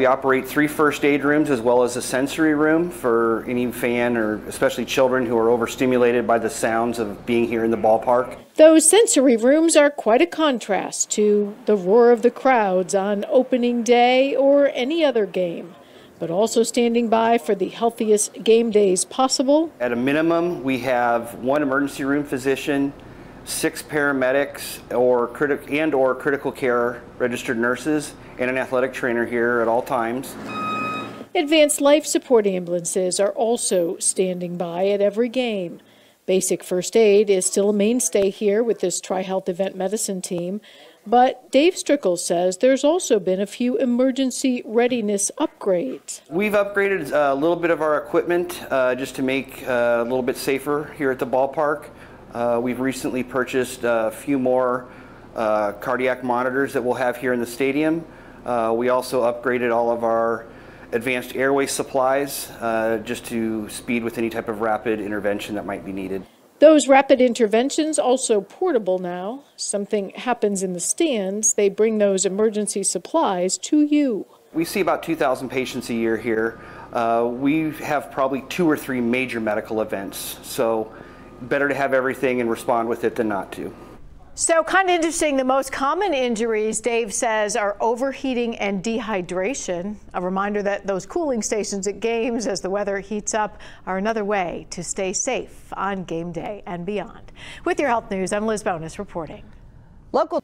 We operate three first aid rooms as well as a sensory room for any fan or especially children who are overstimulated by the sounds of being here in the ballpark. Those sensory rooms are quite a contrast to the roar of the crowds on opening day or any other game. But also standing by for the healthiest game days possible. At a minimum, we have one emergency room physician, six paramedics or critic and or critical care registered nurses and an athletic trainer here at all times. Advanced life support ambulances are also standing by at every game. Basic first aid is still a mainstay here with this TriHealth Event Medicine team, but Dave Strickle says there's also been a few emergency readiness upgrades. We've upgraded a little bit of our equipment uh, just to make uh, a little bit safer here at the ballpark. Uh, we've recently purchased a few more uh, cardiac monitors that we'll have here in the stadium. Uh, we also upgraded all of our advanced airway supplies uh, just to speed with any type of rapid intervention that might be needed. Those rapid interventions also portable now. Something happens in the stands, they bring those emergency supplies to you. We see about 2,000 patients a year here. Uh, we have probably two or three major medical events, so better to have everything and respond with it than not to. So kind of interesting. The most common injuries, Dave says, are overheating and dehydration. A reminder that those cooling stations at games as the weather heats up are another way to stay safe on game day and beyond. With your health news, I'm Liz Bonis reporting. Local.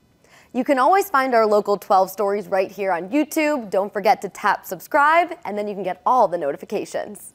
You can always find our local 12 stories right here on YouTube. Don't forget to tap subscribe and then you can get all the notifications.